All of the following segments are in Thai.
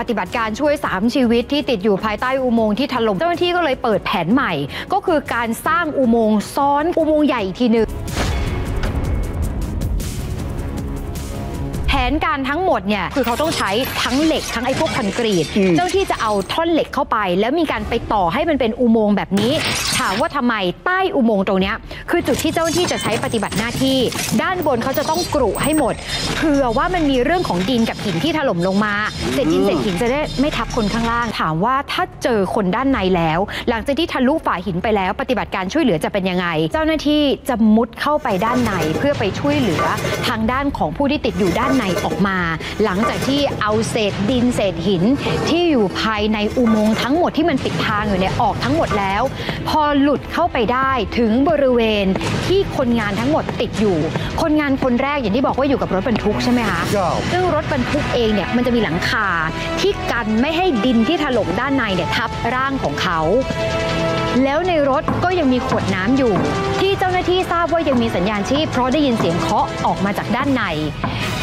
ปฏิบัติการช่วย 3 ชีวิตที่ติดอยู่ภายใต้อุโมงค์ที่ถล่มเจ้าหน้าที่ก็เลยเปิดแผนใหม่ ก็คือการสร้างอุโมงค์ซ้อนอุโมงค์ใหญ่อีกทีหนึ่งแผนการทั้งหมดเนี่ยคือเขาต้องใช้ทั้งเหล็กทั้งไอ้พวกคอนกรีต เจ้าหน้าที่จะเอาท่อนเหล็กเข้าไป แล้วมีการไปต่อให้มันเป็นอุโมงค์แบบนี้ ถามว่าทำไมใต้อุโมงค์ตรงเนี้ยคือจุดที่เจ้าหน้าที่จะใช้ปฏิบัติหน้าที่ ด้านบนเขาจะต้องกรุให้หมดเผื่อว่ามันมีเรื่องของดินกับหินที่ถล่มลงมาเศษดินเศษหินจะได้ไม่ทับคนข้างล่าง ถามว่าถ้าเจอคนด้านในแล้ว หลังจากที่ทะลุฝ่าหินไปแล้ว ปฏิบัติการช่วยเหลือจะเป็นยังไง เจ้าหน้าที่จะมุดเข้าไปด้านในเพื่อไปช่วยเหลือทางด้านของผู้ที่ติดอยู่ด้านในออกมา หลังจากที่เอาเศษดินเศษหินที่อยู่ภายในอุโมงค์ทั้งหมดที่มันปิดทางอยู่เนี่ยออกทั้งหมดแล้ว พอหลุดเข้าไปได้ถึงบริเวณที่คนงานทั้งหมดติดอยู่ คนงานคนแรกอย่างที่บอกว่าอยู่กับรถบรรทุกใช่ไหมคะครับซึ่งรถบรรทุกเองเนี่ยมันจะมีหลังคาที่กันไม่ให้ดินที่ถล่มด้านในเนี่ยทับร่างของเขา แล้วในรถก็ยังมีขวดน้ำอยู่ ที่เจ้าหน้าที่ทราบว่ายังมีสัญญาณชีพเพราะได้ยินเสียงเคาะออกมาจากด้านใน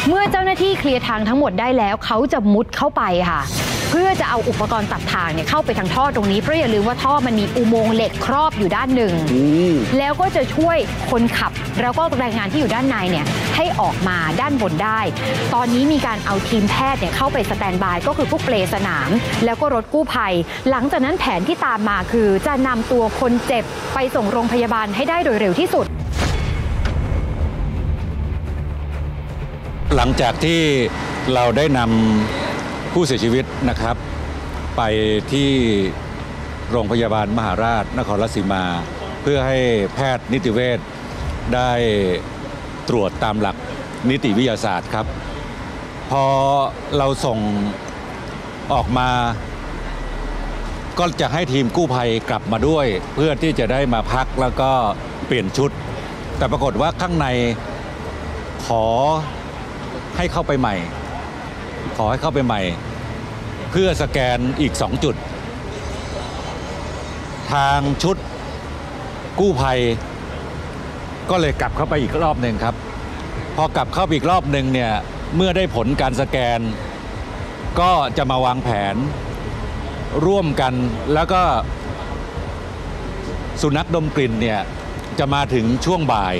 เมื่อเจ้าหน้าที่เคลียร์ทางทั้งหมดได้แล้ว เขาจะมุดเข้าไปค่ะ เพื่อจะเอาอุปกรณ์ตัดทางเนี่ยเข้าไปทางท่อตรงนี้เพราะอย่าลืมว่าท่อมันมีอุโมงค์เหล็กครอบอยู่ด้านหนึ่งอืมแล้วก็จะช่วยคนขับแล้วก็แรงงานที่อยู่ด้านในเนี่ยให้ออกมาด้านบนได้ ตอนนี้มีการเอาทีมแพทย์เนี่ยเข้าไปสแตนบายก็คือพวกเปลสนาม แล้วก็รถกู้ภัย หลังจากนั้นแผนที่ตามมาคือจะนำตัวคนเจ็บไปส่งโรงพยาบาลให้ได้โดยเร็วที่สุด หลังจากที่เราได้นำ ผู้เสียชีวิตนะครับ ไปที่โรงพยาบาลมหาราชนครราชสีมา เพื่อให้แพทย์นิติเวชได้ตรวจตามหลักนิติวิทยาศาสตร์ครับ พอเราส่งออกมา ก็จะให้ทีมกู้ภัยกลับมาด้วย เพื่อที่จะได้มาพักแล้วก็เปลี่ยนชุด แต่ปรากฏว่าข้างในขอให้เข้าไปใหม่ ขอให้เข้าไปใหม่ เพื่อสแกนอีก 2 จุด ทางชุดกู้ภัย ก็เลยกลับเข้าไปอีกรอบหนึ่งครับ พอกลับเข้าไปอีกรอบหนึ่งเนี่ยเมื่อได้ผลการสแกน ก็จะมาวางแผน ร่วมกันแล้วก็สุนัขดมกลิ่นเนี่ยจะมาถึงช่วงบ่าย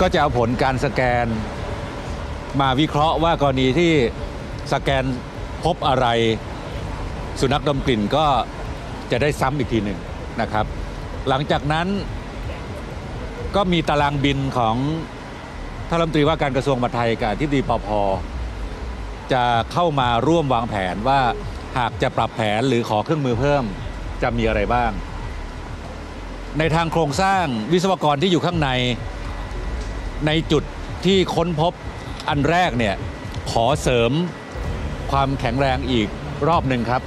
ก็จะเอาผลการสแกน มาวิเคราะห์ว่ากรณีที่ สแกนพบอะไร สุนัขดมกลิ่นก็จะได้ซ้ำอีกทีหนึ่งนะครับ หลังจากนั้นก็มีตารางบินของท่านรัฐมนตรีว่าการกระทรวงมหาดไทยกับที่ดีปพจะเข้ามาร่วมวางแผนว่าหากจะปรับแผนหรือขอเครื่องมือเพิ่มจะมีอะไรบ้าง ในทางโครงสร้างวิศวกรที่อยู่ข้างในในจุดที่ค้นพบอันแรกเนี่ยขอเสริม ความแข็งแรงอีกรอบหนึ่งครับ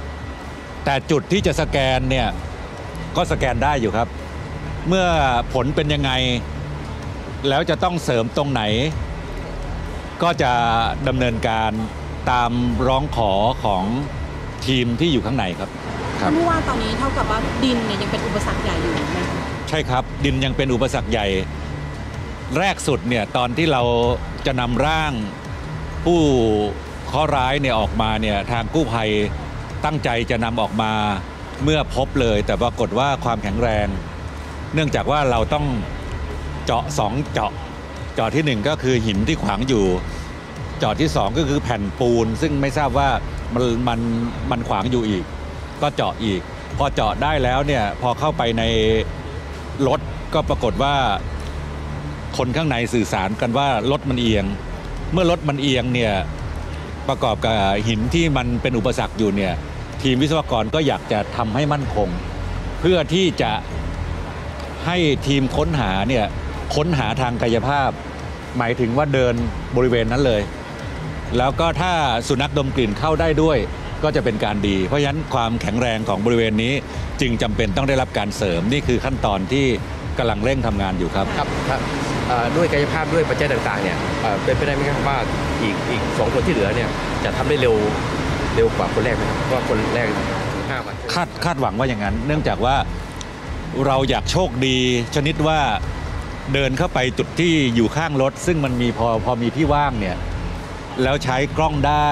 แต่จุดที่จะสแกนเนี่ยก็สแกนได้อยู่ครับ เมื่อผลเป็นยังไง แล้วจะต้องเสริมตรงไหน ก็จะดำเนินการตามร้องขอของทีมที่อยู่ข้างในครับครับท่านผู้ว่าตอนนี้เท่ากับว่าดินเนี่ยยังเป็นอุปสรรคใหญ่อยู่ไหมคะใช่ครับ ดินยังเป็นอุปสรรคใหญ่ แรกสุดเนี่ยตอนที่เราจะนำร่างผู้ เคราะห์ร้ายเนี่ยออกมาเนี่ยทางกู้ภัยตั้งใจจะนำออกมาเมื่อพบเลย แต่ปรากฏว่าความแข็งแรง เนื่องจากว่าเราต้องเจาะสองเจาะเจาะที่หนึ่งก็คือหินที่ขวางอยู่เจาะที่สองก็คือแผ่นปูน ซึ่งไม่ทราบว่ามันมันมันขวางอยู่อีก ก็เจาะอีก พอเจาะได้แล้วเนี่ยพอเข้าไปในรถก็ปรากฏว่า คนข้างในสื่อสารกันว่ารถมันเอียง เมื่อรถมันเอียงเนี่ย ประกอบกับหินที่มันเป็นอุปสรรคอยู่เนี่ยทีมวิศวกรก็อยากจะทำให้มั่นคง เพื่อที่จะให้ทีมค้นหาเนี่ยค้นหาทางกายภาพ หมายถึงว่าเดินบริเวณนั้นเลย แล้วก็ถ้าสุนัขดมกลิ่นเข้าได้ด้วยก็จะเป็นการดี เพราะฉะนั้นความแข็งแรงของบริเวณนี้จึงจำเป็นต้องได้รับการเสริมนี่คือขั้นตอนที่กำลังเร่งทำงานอยู่ครับครับรบ ด้วยกายภาพด้วยปัจจัยต่างๆเนี่ยเป็นไปได้ไหมครับว่าอีกอีกสองคนที่เหลือเนี่ยจะทำได้เร็วเร็วกว่าคนแรกไหมครับว่าคนแรกห้าวันคาดคาดหวังว่าอย่างนั้น เนื่องจากว่าเราอยากโชคดีชนิดว่าเดินเข้าไปจุดที่อยู่ข้างรถ ซึ่งมันมีพอพอมีที่ว่างเนี่ยแล้วใช้กล้องได้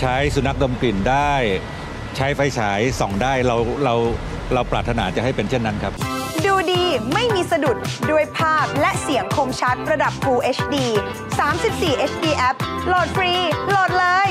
ใช้สุนัขดมกลิ่นได้ ใช้ไฟฉายส่องได้เราเราเราปรารถนาจะให้เป็นเช่นนั้นครับ ดูดีไม่มีสะดุดด้วยภาพและเสียงคมชัดระดับ Full HD 34 HD App โหลดฟรี โหลดเลย